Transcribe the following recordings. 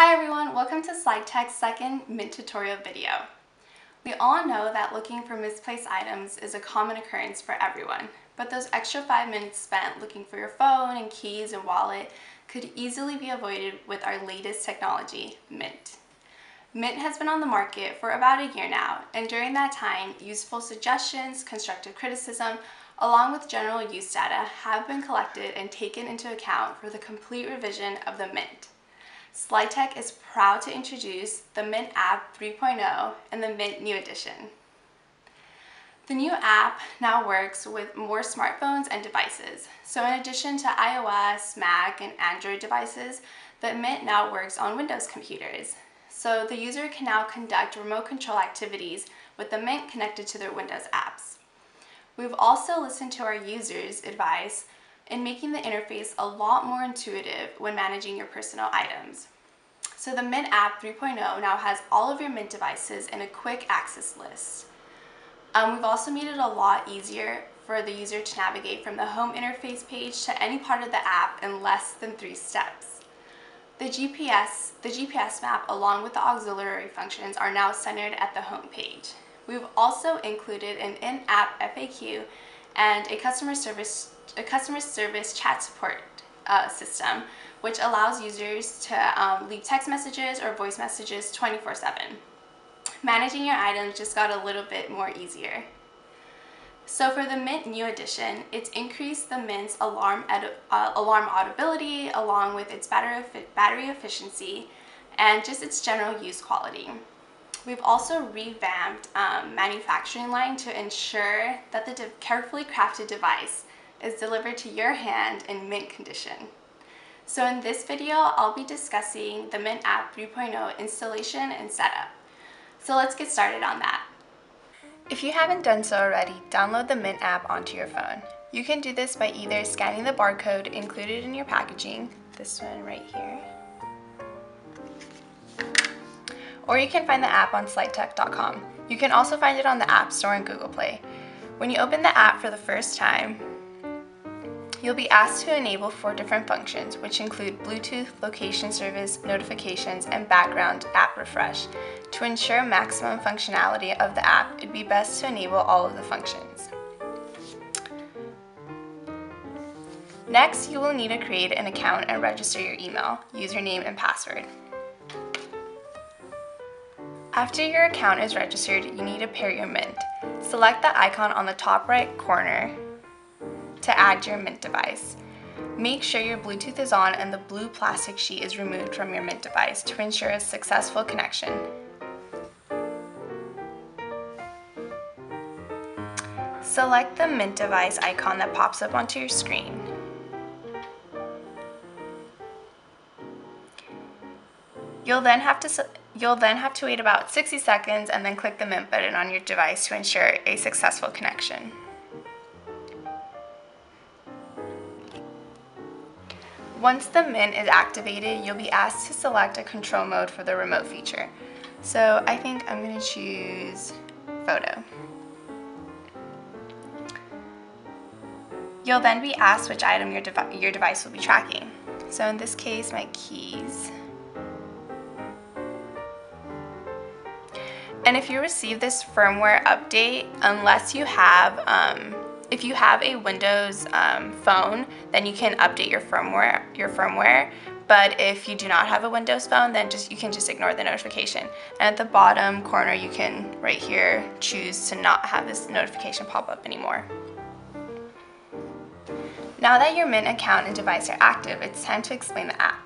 Hi everyone, welcome to Slightech's second MYNT tutorial video. We all know that looking for misplaced items is a common occurrence for everyone, but those extra five minutes spent looking for your phone and keys and wallet could easily be avoided with our latest technology, MYNT. MYNT has been on the market for about a year now, and during that time, useful suggestions, constructive criticism, along with general use data have been collected and taken into account for the complete revision of the MYNT. Slightech is proud to introduce the MYNT app 3.0 and the MYNT New Edition. The new app now works with more smartphones and devices. So in addition to iOS, Mac, and Android devices, the MYNT now works on Windows computers. So the user can now conduct remote control activities with the MYNT connected to their Windows apps. We've also listened to our users' advice and making the interface a lot more intuitive when managing your personal items. So the MYNT app 3.0 now has all of your MYNT devices in a quick access list. Um, we've also made it a lot easier for the user to navigate from the home interface page to any part of the app in less than three steps. The GPS, the GPS map along with the auxiliary functions are now centered at the home page. We've also included an in-app FAQ and a customer service a customer service chat support uh, system, which allows users to um, leave text messages or voice messages 24-7. Managing your items just got a little bit more easier. So for the MYNT New Edition, it's increased the MYNT's alarm, uh, alarm audibility along with its battery, battery efficiency and just its general use quality. We've also revamped um, manufacturing line to ensure that the carefully crafted device is delivered to your hand in mint condition. So in this video, I'll be discussing the MYNT App 3.0 installation and setup. So let's get started on that. If you haven't done so already, download the MYNT app onto your phone. You can do this by either scanning the barcode included in your packaging, this one right here, or you can find the app on slightech.com. You can also find it on the App Store and Google Play. When you open the app for the first time, You'll be asked to enable four different functions, which include Bluetooth, location service, notifications, and background app refresh. To ensure maximum functionality of the app, it'd be best to enable all of the functions. Next, you will need to create an account and register your email, username, and password. After your account is registered, you need to pair your MYNT. Select the icon on the top right corner to add your MYNT device. Make sure your Bluetooth is on and the blue plastic sheet is removed from your MYNT device to ensure a successful connection. Select the MYNT device icon that pops up onto your screen. You'll then have to you'll then have to wait about 60 seconds and then click the MYNT button on your device to ensure a successful connection. Once the MYNT is activated, you'll be asked to select a control mode for the remote feature. So I think I'm gonna choose photo. You'll then be asked which item your, devi your device will be tracking. So in this case, my keys. And if you receive this firmware update, unless you have um, if you have a Windows um, phone, then you can update your firmware, your firmware. But if you do not have a Windows phone, then just you can just ignore the notification. And at the bottom corner, you can right here choose to not have this notification pop up anymore. Now that your MYNT account and device are active, it's time to explain the app.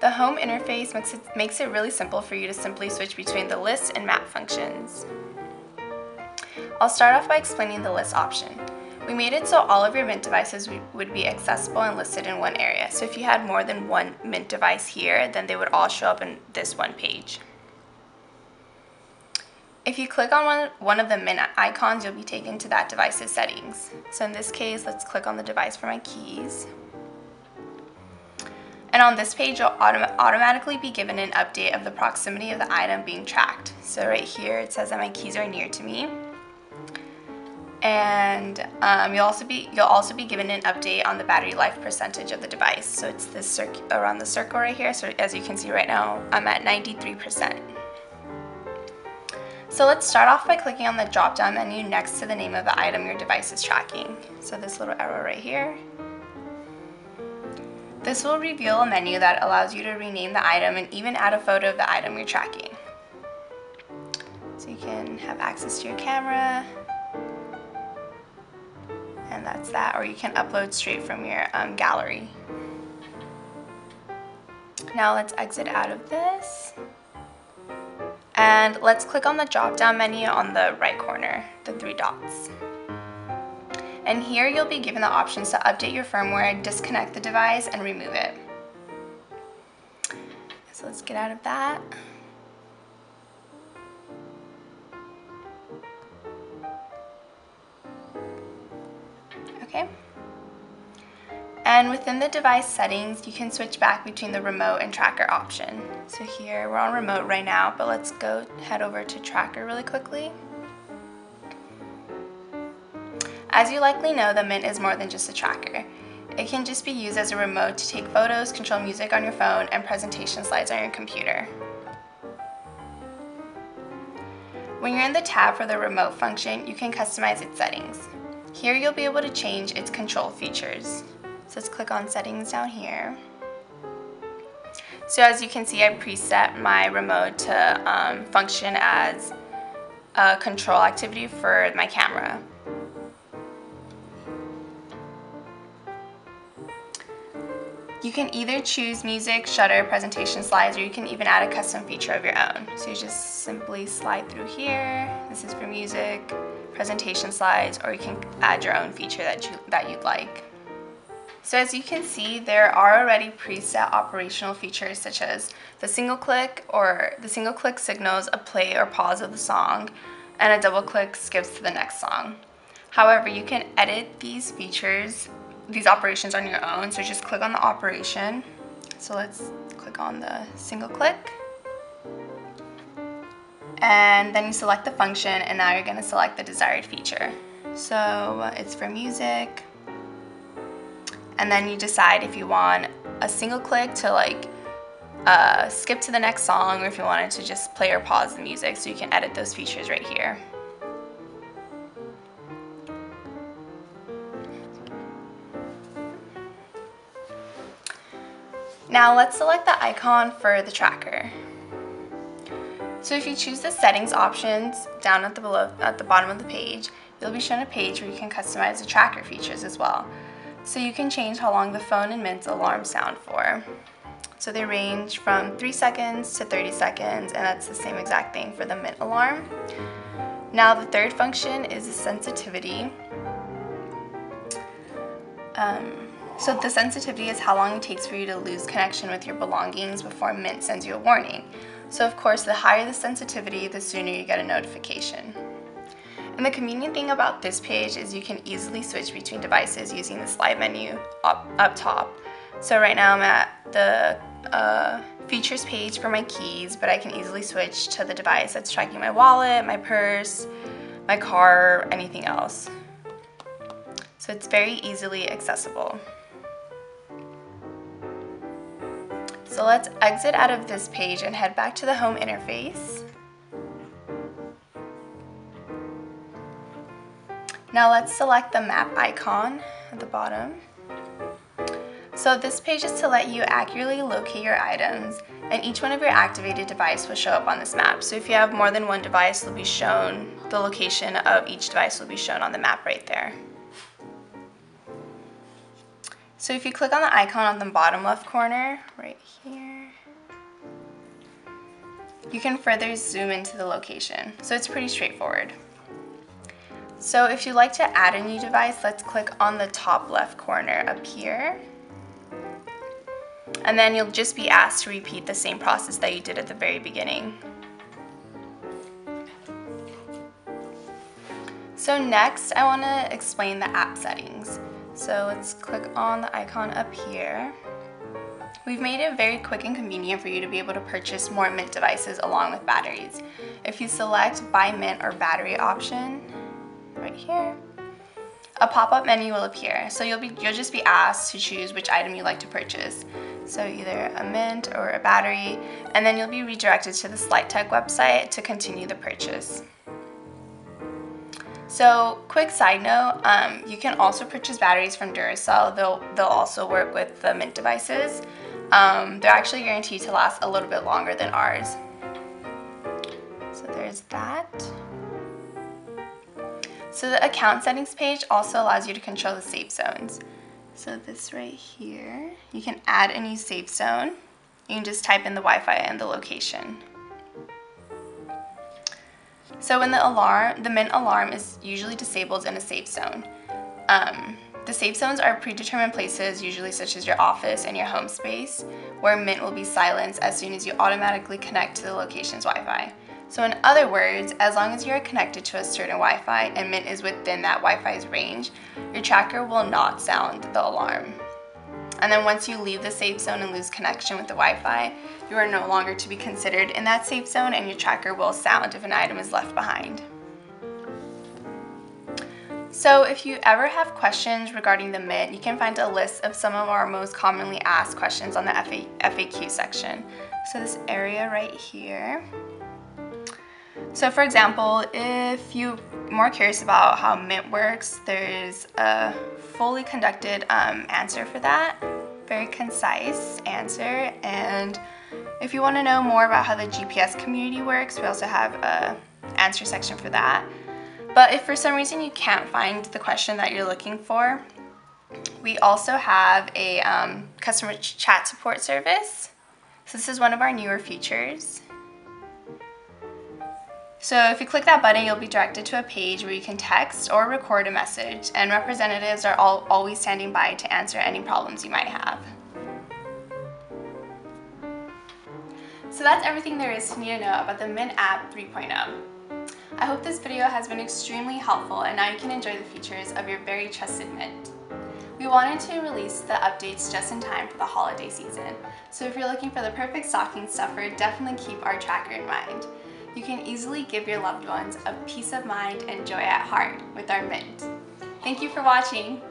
The home interface makes it, makes it really simple for you to simply switch between the list and map functions. I'll start off by explaining the list option. We made it so all of your MYNT devices would be accessible and listed in one area. So if you had more than one MYNT device here, then they would all show up in this one page. If you click on one, one of the MYNT icons, you'll be taken to that device's settings. So in this case, let's click on the device for my keys. And on this page, you'll autom automatically be given an update of the proximity of the item being tracked. So right here, it says that my keys are near to me and um, you'll also be you'll also be given an update on the battery life percentage of the device. So it's this circ around the circle right here. So as you can see right now, I'm at 93%. So let's start off by clicking on the drop-down menu next to the name of the item your device is tracking. So this little arrow right here. This will reveal a menu that allows you to rename the item and even add a photo of the item you're tracking. So you can have access to your camera, that's that, or you can upload straight from your um, gallery. Now let's exit out of this. And let's click on the drop down menu on the right corner, the three dots. And here you'll be given the options to update your firmware, disconnect the device, and remove it. So let's get out of that. Okay. And within the device settings, you can switch back between the remote and tracker option. So here, we're on remote right now, but let's go head over to tracker really quickly. As you likely know, the MYNT is more than just a tracker. It can just be used as a remote to take photos, control music on your phone, and presentation slides on your computer. When you're in the tab for the remote function, you can customize its settings. Here you'll be able to change its control features. So let's click on settings down here. So as you can see, I preset my remote to um, function as a control activity for my camera. You can either choose music, shutter, presentation slides, or you can even add a custom feature of your own. So you just simply slide through here. This is for music, presentation slides, or you can add your own feature that, you, that you'd like. So as you can see, there are already preset operational features such as the single click or the single click signals a play or pause of the song and a double click skips to the next song. However, you can edit these features, these operations on your own. So just click on the operation. So let's click on the single click. And then you select the function and now you're gonna select the desired feature. So it's for music, and then you decide if you want a single click to like uh, skip to the next song or if you wanted to just play or pause the music so you can edit those features right here. Now let's select the icon for the tracker. So if you choose the settings options down at the below at the bottom of the page, you'll be shown a page where you can customize the tracker features as well. So you can change how long the phone and MYNT's alarm sound for. So they range from 3 seconds to 30 seconds, and that's the same exact thing for the MYNT alarm. Now the third function is the sensitivity. Um, so the sensitivity is how long it takes for you to lose connection with your belongings before MYNT sends you a warning. So of course, the higher the sensitivity, the sooner you get a notification. And the convenient thing about this page is you can easily switch between devices using the slide menu up, up top. So right now I'm at the uh, features page for my keys, but I can easily switch to the device that's tracking my wallet, my purse, my car, anything else. So it's very easily accessible. So let's exit out of this page and head back to the home interface. Now let's select the map icon at the bottom. So this page is to let you accurately locate your items and each one of your activated device will show up on this map. So if you have more than one device, will be shown, the location of each device will be shown on the map right there. So if you click on the icon on the bottom left corner, right here, you can further zoom into the location. So it's pretty straightforward. So if you'd like to add a new device, let's click on the top left corner up here. And then you'll just be asked to repeat the same process that you did at the very beginning. So next, I want to explain the app settings. So let's click on the icon up here. We've made it very quick and convenient for you to be able to purchase more MYNT devices along with batteries. If you select Buy MYNT or Battery option, right here. a pop-up menu will appear. So you'll be you'll just be asked to choose which item you'd like to purchase. So either a MYNT or a battery, and then you'll be redirected to the Slightech website to continue the purchase. So, quick side note, um, you can also purchase batteries from Duracell. They'll, they'll also work with the MYNT devices. Um, they're actually guaranteed to last a little bit longer than ours. So there's that. So the account settings page also allows you to control the safe zones. So this right here, you can add a new safe zone. You can just type in the Wi-Fi and the location. So when the alarm, the MYNT alarm is usually disabled in a safe zone. Um, the safe zones are predetermined places, usually such as your office and your home space, where MYNT will be silenced as soon as you automatically connect to the location's Wi-Fi. So in other words, as long as you are connected to a certain Wi-Fi and MYNT is within that Wi-Fi's range, your tracker will not sound the alarm. And then once you leave the safe zone and lose connection with the Wi-Fi, you are no longer to be considered in that safe zone and your tracker will sound if an item is left behind. So if you ever have questions regarding the MYNT, you can find a list of some of our most commonly asked questions on the FAQ section. So this area right here, so for example, if you're more curious about how MYNT works, there's a fully conducted um, answer for that, very concise answer. And if you want to know more about how the GPS community works, we also have a answer section for that. But if for some reason you can't find the question that you're looking for, we also have a um, customer chat support service. So this is one of our newer features. So if you click that button, you'll be directed to a page where you can text or record a message, and representatives are all, always standing by to answer any problems you might have. So that's everything there is to need to know about the MYNT app 3.0. I hope this video has been extremely helpful and now you can enjoy the features of your very trusted MYNT. We wanted to release the updates just in time for the holiday season, so if you're looking for the perfect stocking stuffer, definitely keep our tracker in mind you can easily give your loved ones a peace of mind and joy at heart with our MYNT. Thank you for watching.